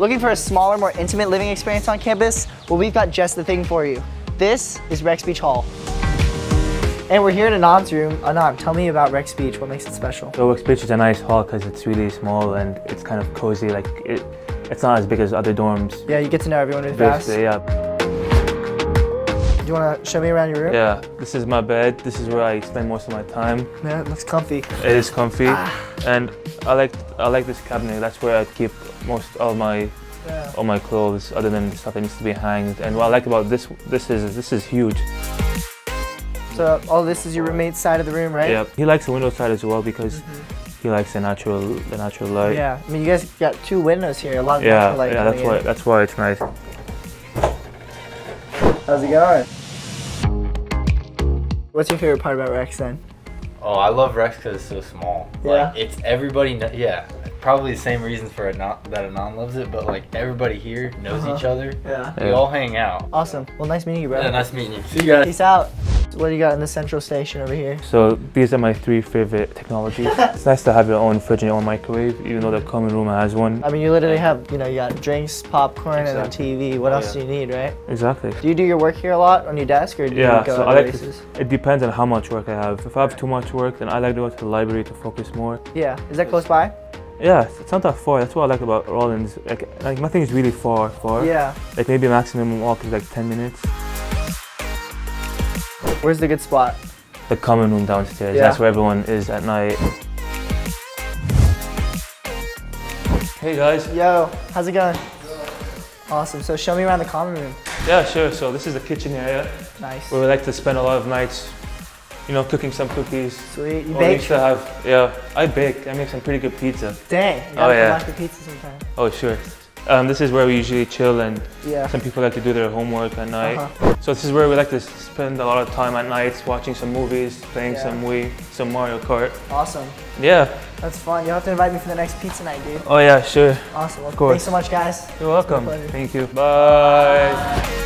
Looking for a smaller, more intimate living experience on campus? Well, we've got just the thing for you. This is Rex Beach Hall. And we're here in Adnan's room. Adnan, tell me about Rex Beach. What makes it special? So Rex Beach is a nice hall because it's really small and it's kind of cozy. Like it, it's not as big as other dorms. Yeah, you get to know everyone really fast. Yeah. You want to show me around your room? Yeah, this is my bed. This is where I spend most of my time. Yeah, it looks comfy. It is comfy, ah. and I like I like this cabinet. That's where I keep most of my Yeah. all my clothes, other than stuff that needs to be hanged. And what I like about this this is this is huge. So all this is your roommate's side of the room, right? Yeah, he likes the window side as well because mm-hmm. he likes the natural the natural light. Yeah. I mean, you guys got two windows here. A lot of yeah, natural light yeah. That's why in. that's why it's nice. How's it going? What's your favorite part about Rex then? Oh, I love Rex because it's so small. Yeah. Like, it's everybody. Kn- yeah, probably the same reasons for Adnan that Adnan loves it, but like everybody here knows Uh-huh. each other. Yeah. We Yeah. all hang out. Awesome. Well, nice meeting you, bro. Yeah, nice meeting you. See you guys. Peace out. What do you got in the central station over here? So these are my three favorite technologies. it's nice to have your own fridge and your own microwave, even though the common room has one. I mean, you literally have, you know, you got drinks, popcorn, and a TV. What Oh, else yeah. do you need, right? Exactly. Do you do your work here a lot on your desk, or do Yeah, you go so I like places? to, it depends on how much work I have. If I have too much work, then I like to go to the library to focus more. Yeah. Is that close by? Yeah, it's it's not that far. That's what I like about Rollins. Like, like nothing is really far, far. Yeah. Like maybe maximum walk is like 10 minutes. Where's the good spot? The common room downstairs. Yeah. That's where everyone is at night. Hey guys. Yo, how's it going? Awesome. So show me around the common room. Yeah, sure. So this is the kitchen area Nice. where we like to spend a lot of nights, you know, cooking some cookies. Sweet. You Or bake? used to have, yeah, I bake. I make some pretty good pizza. Dang. You Oh, gotta yeah. back for pizza sometime. Oh, sure. Um, this is where we usually chill and Yeah. some people like to do their homework at night. Uh-huh. So this is where we like to spend a lot of time at nights watching some movies, playing Yeah. some Wii, some Mario Kart. Awesome. Yeah. That's fun. You'll have to invite me for the next pizza night, dude. Oh yeah, sure. Awesome. Well, course. Thanks so much, guys. You're welcome. Thank you. Bye.